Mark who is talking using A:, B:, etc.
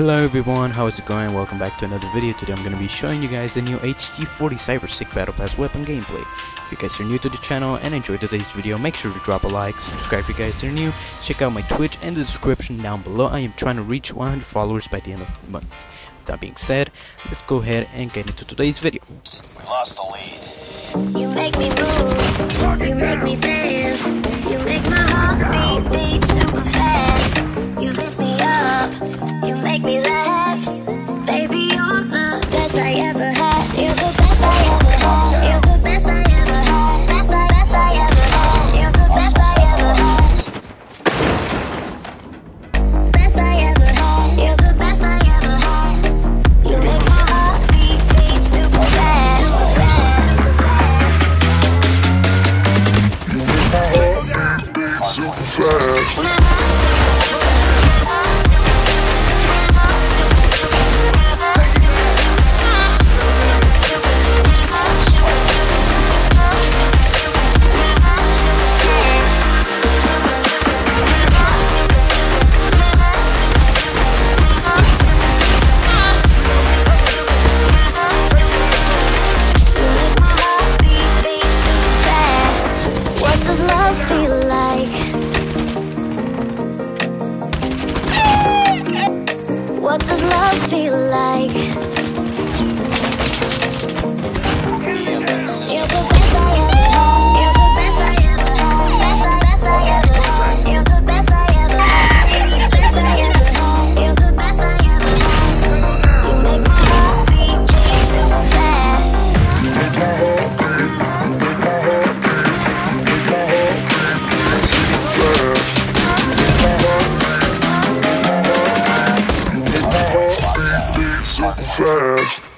A: Hello everyone, how is it going? Welcome back to another video. Today I'm going to be showing you guys the new HG40 Cybersec Battle Pass weapon gameplay. If you guys are new to the channel and enjoyed today's video, make sure to drop a like, subscribe if you guys are new, check out my Twitch in the description down below. I am trying to reach 100 followers by the end of the month. With that being said, let's go ahead and get into today's video.
B: We lost the lead.
C: You make me move, you make me dance, make me laugh. Baby, you're the best I ever had. You're the best I ever had. You're the best I ever had. Best I, best I ever had. You're the best I ever had. Best I ever had. You're the best I ever had. You make my heart beat, beat super fast, super fast, super fast.
B: Super fast.
C: Love feel like?
B: Super
D: fast.